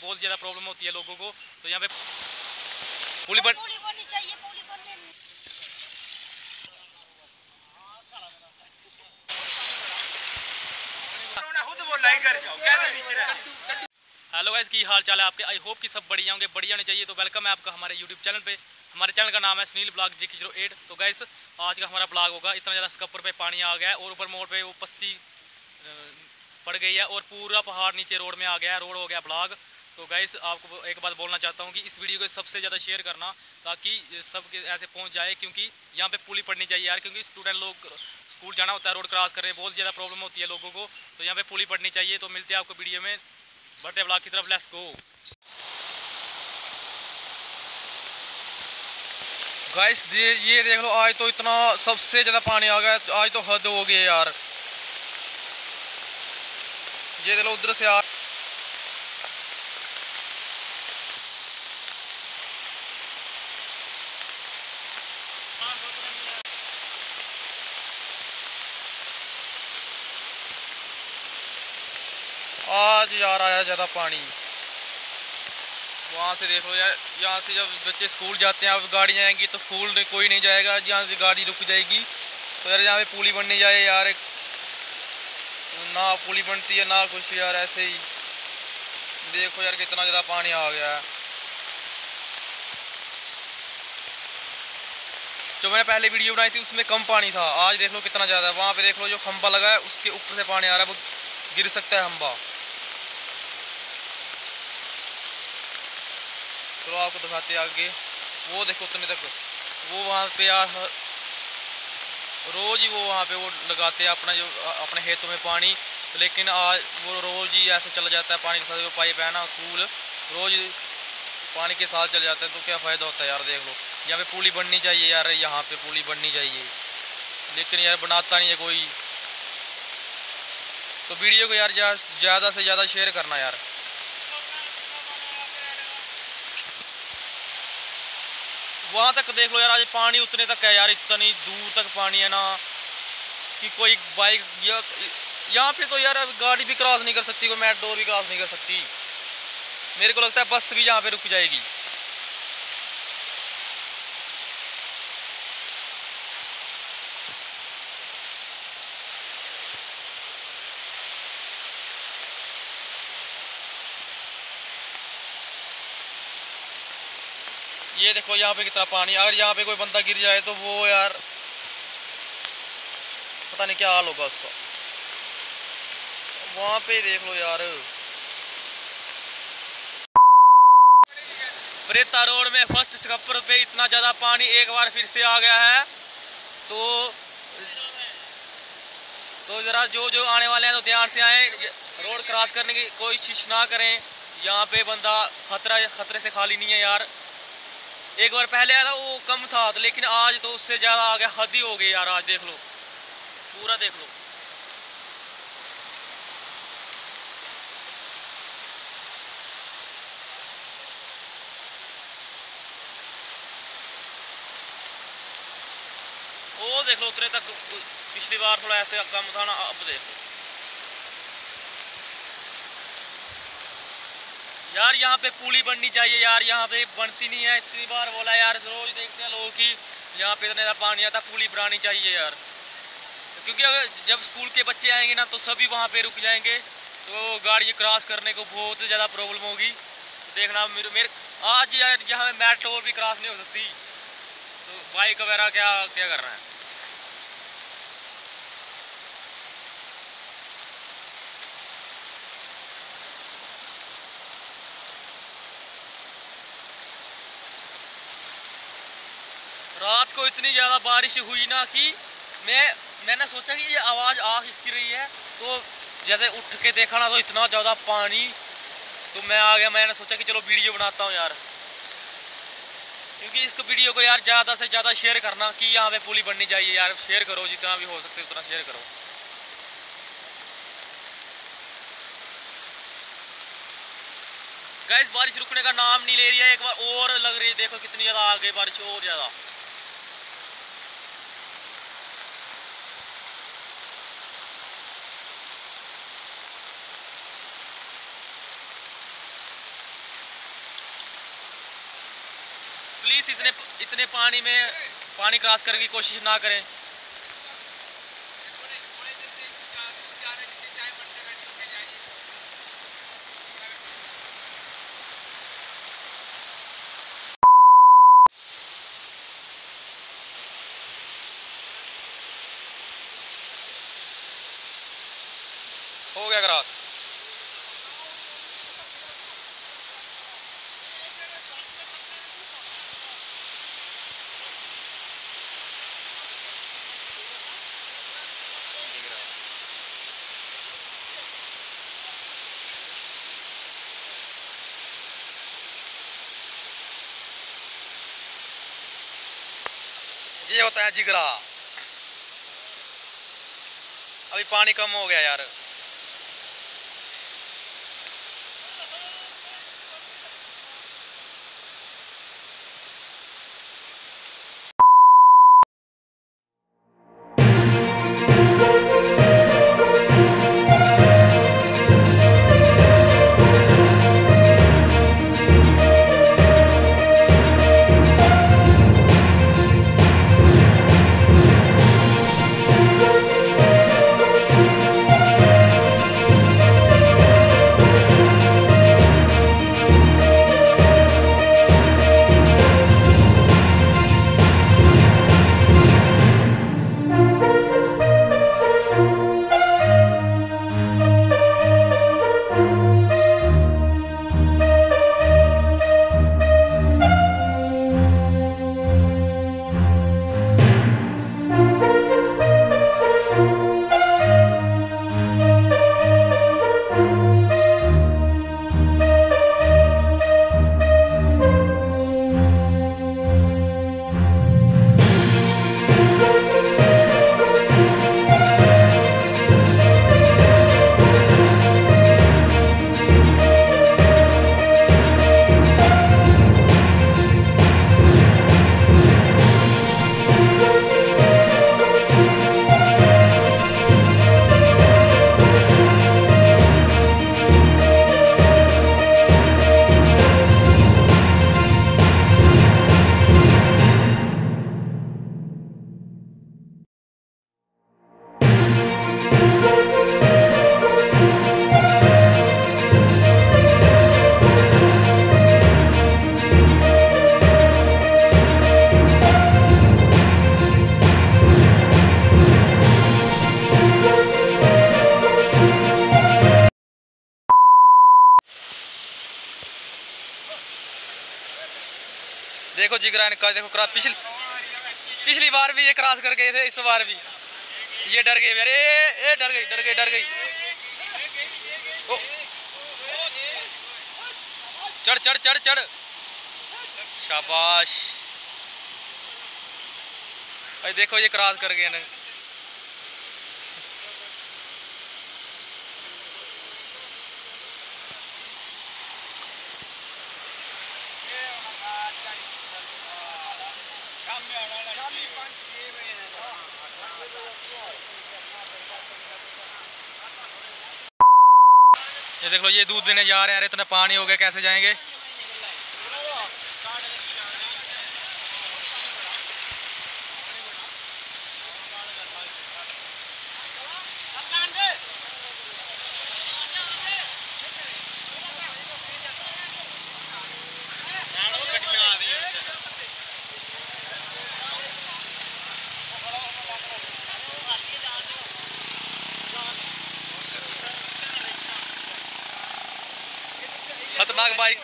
बहुत ज़्यादा प्रॉब्लम होती है लोगों को। तो यहाँ पे पुली बन हेलो गाइस की हाल चाल है आपके? आई होप कि सब बढ़िया होंगे बढ़िया होने चाहिए। तो वेलकम है आपका हमारे यूट्यूब चैनल पे। हमारे चैनल का नाम है Sunil blog G zero eight तो गाइस आज का हमारा ब्लॉग होगा। इतना ज़्यादा स्कपर पे पानी आ गया है और ऊपर मोड़ पे वो पस्ती पड़ गई है और पूरा पहाड़ नीचे रोड में आ गया है। रोड हो गया ब्लॉग तो गाइस आपको एक बात बोलना चाहता हूँ कि इस वीडियो को सबसे ज़्यादा शेयर करना ताकि सबके ऐसे पहुँच जाए, क्योंकि यहाँ पे पुली पड़नी चाहिए यार, क्योंकि स्टूडेंट लोग स्कूल जाना होता है रोड क्रॉस कर रहे हैं बहुत ज़्यादा प्रॉब्लम होती है लोगों को। तो यहाँ पे पुली पड़नी चाहिए तो मिलते हैं आपको वीडियो में। बढ़ते ब्लॉग की तरफ़ लेट्स गो गाइस ये देख लो, आज तो इतना सबसे ज़्यादा पानी आ गया, आज तो हद हो गई यार। ये देख लो, उधर से आ आज यार आया ज़्यादा पानी वहाँ से देखो यार यहाँ से जब बच्चे स्कूल जाते हैं अब गाड़ी जाएँगी तो स्कूल कोई नहीं जाएगा यहाँ से गाड़ी रुक जाएगी तो यार यहाँ पे पुली बनने जाए यार ना पुली बनती है ना कुछ यार ऐसे ही देखो यार कितना ज़्यादा पानी आ गया है जो मैंने पहले वीडियो बनाई थी उसमें कम पानी था आज देख लो कितना ज़्यादा है वहाँ पे देख लो जो खंबा लगा है उसके ऊपर से पानी आ रहा है वो गिर सकता है खंबा चलो आपको दिखाते आगे। वो देखो उतने तक। वो वहाँ पे यार रोज़ ही वो वहाँ पे वो लगाते हैं अपना जो, अपने खेतों में पानी। तो लेकिन आज वो रोज़ ही ऐसे चला जाता है पानी के साथ वो पाइप है ना कूल रोज़ पानी के साथ चल जाता है। तो क्या फ़ायदा होता है यार, देख लो। यहाँ पे पुली बननी चाहिए यार, यहाँ पे पुली बननी चाहिए। लेकिन यार बनाता नहीं है कोई। तो वीडियो को यार ज़्यादा से ज़्यादा शेयर करना यार। वहाँ तक देख लो यार, आज पानी उतने तक है यार, इतनी दूर तक पानी है ना, कि कोई बाइक या, यहाँ पे तो यार गाड़ी भी क्रॉस नहीं कर सकती, कोई मेट्रो भी क्रॉस नहीं कर सकती। मेरे को लगता है बस भी यहाँ पे रुक जाएगी। ये देखो यहाँ पे कितना पानी, अगर यहाँ पे कोई बंदा गिर जाए तो वो यार, पता नहीं क्या हाल होगा उसका। वहाँ पे देख लो यार। रेता रोड में फ़र्स्ट स्कपर पे इतना ज़्यादा पानी एक बार फिर से आ गया है। तो तो ज़रा जो जो आने वाले हैं तो ध्यान से आए। रोड क्रॉस करने की कोई कोशिश ना करें। यहाँ पे बंदा खतरा, खतरे से खाली नहीं है यार। एक बार पहले आया था, वो कम था तो लेकिन आज तो उससे ज़्यादा आ गया हद ही हो गई यार, आज देख लो। पूरा देख लो। वो देख लो उतने तक पिछली बार थोड़ा ऐसे कम था ना, अब देख लो। यार, यहाँ पे पुली बननी चाहिए यार, यहाँ पे बनती नहीं है, इतनी बार बोला यार, रोज देखते हैं लोग कि, यहाँ पे इतना पानी आता, पुली बनानी चाहिए यार। क्योंकि अगर जब स्कूल के बच्चे आएँगे ना तो सभी वहाँ पे रुक जाएँगे तो गाड़ी क्रॉस करने को बहुत ज़्यादा प्रॉब्लम होगी। देखना, मेरे मेरे, आज यार यहाँ मेट्रो भी क्रॉस नहीं हो सकती। तो बाइक वगैरह क्या क्या कर रहे हैं? रात को इतनी ज़्यादा बारिश हुई ना कि मैं, मैंने सोचा कि ये आवाज़ आ किसकी रही है तो जैसे उठ के देखा ना तो इतना ज़्यादा पानी तो मैं आ गया, मैंने सोचा कि चलो वीडियो बनाता हूँ यार। क्योंकि इसको वीडियो को यार ज़्यादा से ज़्यादा शेयर करना कि यहाँ पे पुली बननी चाहिए यार शेयर करो, जितना भी हो सकते उतना शेयर करो। गैस बारिश रुकने का नाम नहीं ले रही है, एक बार और लग रही है, देखो कितनी ज़्यादा आ गई बारिश, और ज़्यादा। प्लीज़ इतने इतने पानी में पानी क्रॉस करने की कोशिश ना करें। हो गया क्रॉस। होता है जिगरा। अभी पानी कम हो गया यार। देखो ग्राइंड का देखो क्रॉस, पिछली पिछली बार भी ये क्रॉस कर गए थे, इस बार भी। ये डर गए अरे, ए, डर गई डर गई डर गई। चढ़ चढ़ चढ़ चढ़। शाबाश। भाई देखो ये क्रॉस कर गए ना ये देख लो, ये दूध देने जा रहे हैं। अरे इतना पानी हो गया कैसे जाएँगे खतरनाक बाइक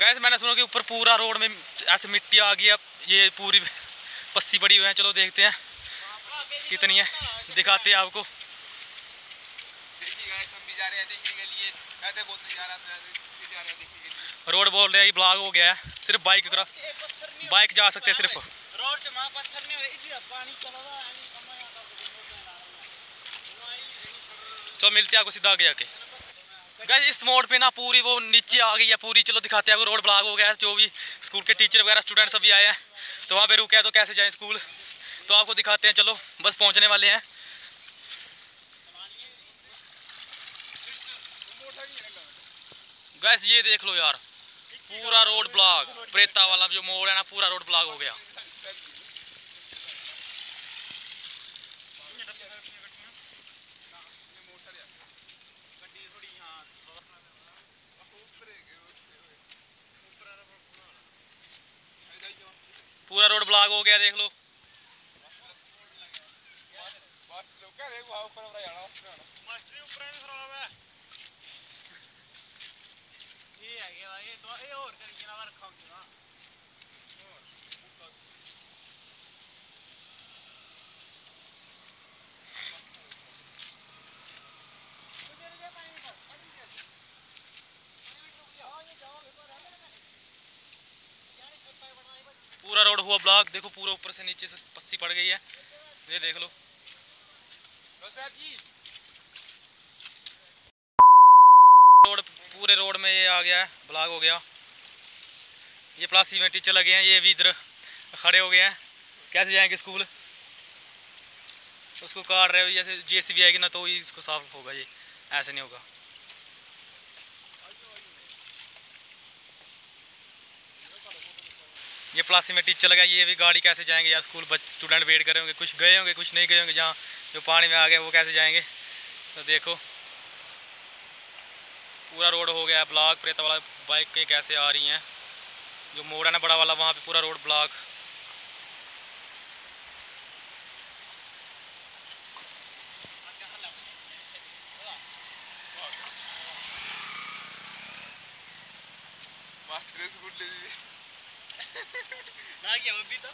गैस मैंने सुना कि ऊपर पूरा रोड में ऐसे मिट्टी आ गई है। ये पूरी पस्सी पड़ी हुई है। चलो देखते हैं कितनी है। दिखाते हैं आपको। रोड बोल रहे हैं ब्लॉक हो गया है। सिर्फ़ बाइक बाइक जा सकते हैं सिर्फ़। चला मिलते आपको सीधा आगे जाके गाइस इस मोड़ पे ना पूरी वो नीचे आ गई है, पूरी। चलो दिखाते हैं रोड ब्लॉक हो गया है, जो भी स्कूल के टीचर वगैरह स्टूडेंट सभी आए हैं। तो वहाँ पे रुके हैं तो कैसे जाएँ स्कूल? तो आपको दिखाते हैं, चलो, बस पहुँचने वाले हैं। गैस ये देख लो यार, पूरा रोड ब्लॉक, प्रेता वाला जो मोड़ है ना, पूरा रोड ब्लॉक हो गया। पूरा रोड ब्लॉक हो गया, देख लो। ऊपर ਹੈਗੇ ਵਾ ਇਹ ਦੋ ਇਹ ਹੋਰ ਕਰੀ ਜਨਾ ਵਰ ਖਾਉਂਦਾ पूरा रोड हुआ ब्लॉक देखो पूरा ऊपर से नीचे से पस्सी पड़ गई है ये देख लो रोड पूरे रोड में ये आ गया है, ब्लॉक हो गया। ये प्लासी में टीचर लगे हैं, ये भी इधर खड़े हो गए हैं। कैसे जाएँगे स्कूल? उसको काट रहे हो, जैसे जेसीबी आएगी ना तो इसको साफ़ होगा ये। ऐसे नहीं होगा। ये प्लासी में टीचर लगा, ये भी गाड़ी कैसे जाएँगे यार स्कूल? बच, स्टूडेंट वेट कर रहे होंगे, कुछ गए होंगे, कुछ नहीं गए होंगे, जहाँ जो पानी में आ गए, वो कैसे जाएँगे? तो देखो। पूरा रोड हो गया है ब्लॉक प्रेता वाला बाइक के कैसे आ रही हैं? जो मोड़ है ना बड़ा वाला वहाँ पे पूरा रोड ब्लॉक। ना किया अभी तो।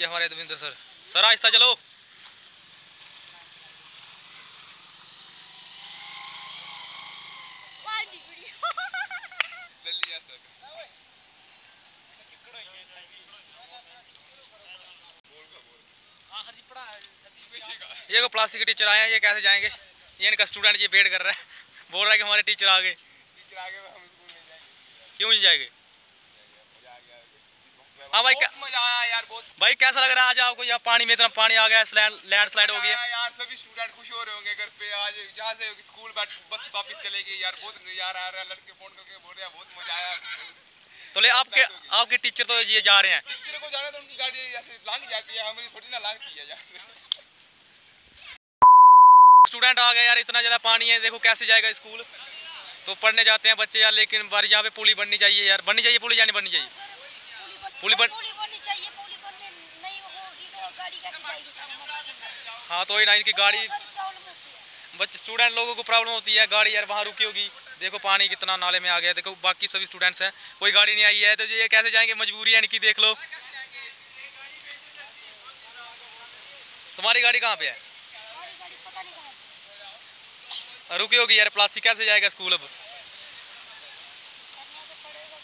ये हमारे दविंदर सर। सर आहिस्ता चलो। ये को प्लास्टिक के टीचर आए हैं ये कैसे जाएँगे? ये इनका स्टूडेंट ये वेट कर रहा है। बोल रहा है कि हमारे टीचर आ गए। क्यों नहीं जाएँगे? हाँ भाई क्या मज़ा आया यार बहुत। भाई कैसा लग रहा है आज आपको? यहाँ पानी में इतना पानी आ गया है लैंड स्लाइड हो गई है। आया यार सभी स्टूडेंट खुश हो रहे होंगे घर पे। आज यहाँ से स्कूल बस वापस चलेगी यार बहुत यार आ रहा है। लड़के फ़ोन करके बोल रहे हैं बहुत मज़ा आया। तो ले आपके आपके टीचर तो ये जा रहे हैं। टीचर को जाना तो उनकी गाड़ी ऐसे लांग जाती है हमारी थोड़ी ना लांगती है यार। स्टूडेंट आ गए यार इतना ज़्यादा पानी है देखो कैसे जाएगा स्कूल तो पढ़ने जाते हैं बच्चे यार लेकिन बार यहाँ पे पुली बननी चाहिए यार बननी चाहिए पुली जानी बननी चाहिए। पुली बन- तो हाँ तो वही ना इनकी गाड़ी बच्चे स्टूडेंट लोगों को प्रॉब्लम होती है गाड़ी यार वहाँ रुकी होगी। देखो पानी कितना नाले में आ गया देखो बाकी सभी स्टूडेंट्स हैं। कोई गाड़ी नहीं आई है तो ये कैसे जाएँगे? मजबूरी है इनकी देख लो। तुम्हारी गाड़ी कहाँ पे है। रुकी होगी यार प्लास्टिक कैसे जाएगा स्कूल अब करना तो पड़ेगा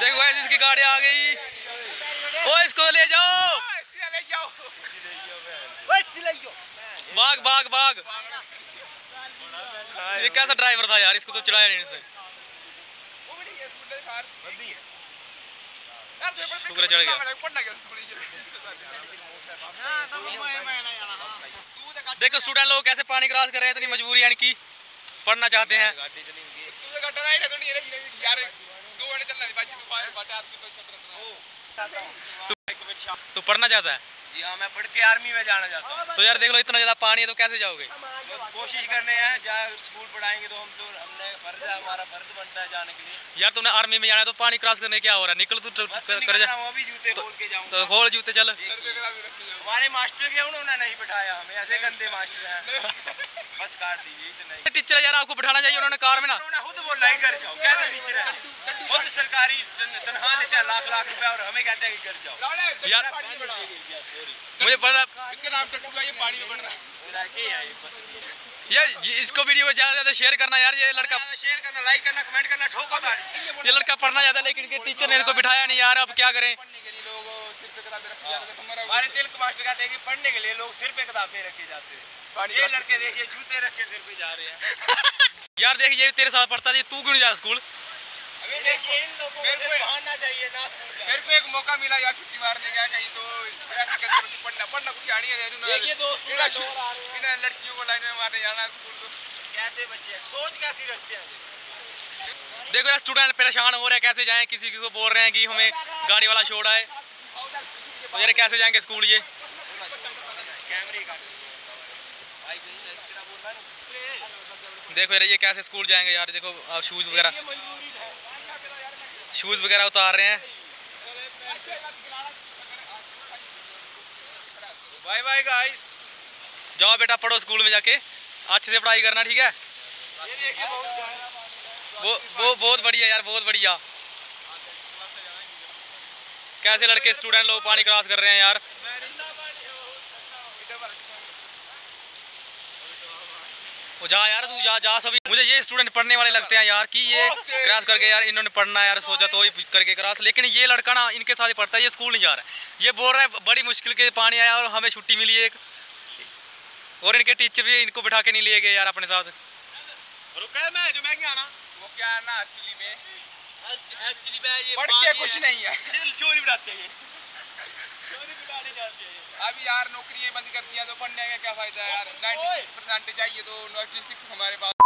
देखो गाइस, इसकी गाड़ी आ गई। ओ, इसको ले जाओ। बाग बाग बाग ये कैसा ड्राइवर था यार, इसको तो चलाया नहीं इसने। शुक्र चढ़ गया। देखो स्टूडेंट लोग कैसे पानी क्रॉस कर रहे हैं, इतनी मजबूरी यानी कि पढ़ना चाहते हैं। तू तो तो पढ़ना चाहता है? जी हाँ मैं पढ़ के आर्मी में जाना चाहता हूँ। तो यार देख लो इतना ज़्यादा पानी है तो कैसे जाओगे? तो कोशिश करने हैं जहाँ स्कूल पढ़ाएँगे तो हम तो हमने फ़र्ज़ है हमारा फ़र्ज़ बनता है जाने के लिए। यार तुमने आर्मी में जाना है तो पानी क्रॉस करने क्या हो रहा है? निकल तू तो कर जा। अभी जूते खोल के जाऊँगा। तो खोल जूते चल। हमारे मास्टर के उन्होंने नहीं बिठाया हमें ऐसे गंदे मास्टर हैं। बस काट दीजिए इतना टीचर यार आपको बिठाना चाहिए उन्होंने कार में ना। खुद बोला ही घर जाओ। कैसे टीचर है? खुद सरकारी तनख्वाह लेते हैं लाख लाख रुपया और हमें कहते हैं कि घर जाओ। यार- मुझे पता इसका नाम टट्टू है ये पानी में बढ़ रहा है। के है ये इसको वीडियो को ज़्यादा से ज़्यादा शेयर करना यार ये लड़का शेयर करना लाइक करना कमेंट करना ठोको ये लड़का पढ़ना चाहता है लेकिन इनके टीचर ने इनको बिठाया नहीं यार अब क्या करें? पढ़ने के लिए लोग सिर पे करा के रखी जाते हैं तुम्हारा हमारे तिलक मास्टर कहते हैं कि पढ़ने के लिए लोग सिर पे किताबें रखे जाते हैं। पानी ये लड़के देखिए जूते रख के सिर पे जा रहे हैं। यार देख ये तेरे साथ पढ़ता है तू क्यों नहीं जा स्कूल अभी देखिए इन लोगों मेरे को एक मौका मिला यार छुट्टी मारने का कहीं तो ज़रूरत पढ़ना पढ़ना कुछ आनी है लड़कियों को लाइन में मारने जाना स्कूल तो कैसे बच्चे सोच कैसी रखते हैं? देखो यार स्टूडेंट परेशान हो रहे हैं कैसे जाएँ? किसी किसी को बोल रहे हैं कि हमें गाड़ी वाला छोड़ा है। तो यार कैसे जाएँगे स्कूल ये? देखो यार ये कैसे स्कूल जाएँगे यार? देखो शूज़ वगैरह। शूज़ वगैरह उतार रहे हैं। बाय बाय गाइस जाओ बेटा, पढ़ो स्कूल में जाके। अच्छे से पढ़ाई करना, ठीक है? वो वो बहुत बढ़िया यार, बहुत बढ़िया। कैसे लड़के स्टूडेंट लोग पानी क्रॉस कर रहे हैं यार? वो जा यार तू जा जा सभी। मुझे ये स्टूडेंट पढ़ने वाले लगते हैं यार कि ये क्रॉस करके यार इन्होंने पढ़ना यार सोचा तो ही करके क्रॉस लेकिन ये लड़का ना इनके साथ ही पढ़ता है ये स्कूल नहीं जा रहा है। ये बोल रहा है बड़ी मुश्किल के पानी आया और हमें छुट्टी मिली एक। और इनके टीचर भी इनको बिठा के नहीं लिए गए यार अपने साथ। रुका मैं जो मैं क्या ना? वो क्या ना एक्चुअली में? एक्चुअली मैं ये पढ़ के कुछ नहीं है। चोरी बनाते हैं ये चोरी बनाने जाते हैं ये। अभी यार नौकरियाँ बंद कर दिया तो पढ़ने का क्या फ़ायदा है यार नाइन्टी परसेंट चाहिए तो नाइन्टी सिक्स हमारे पास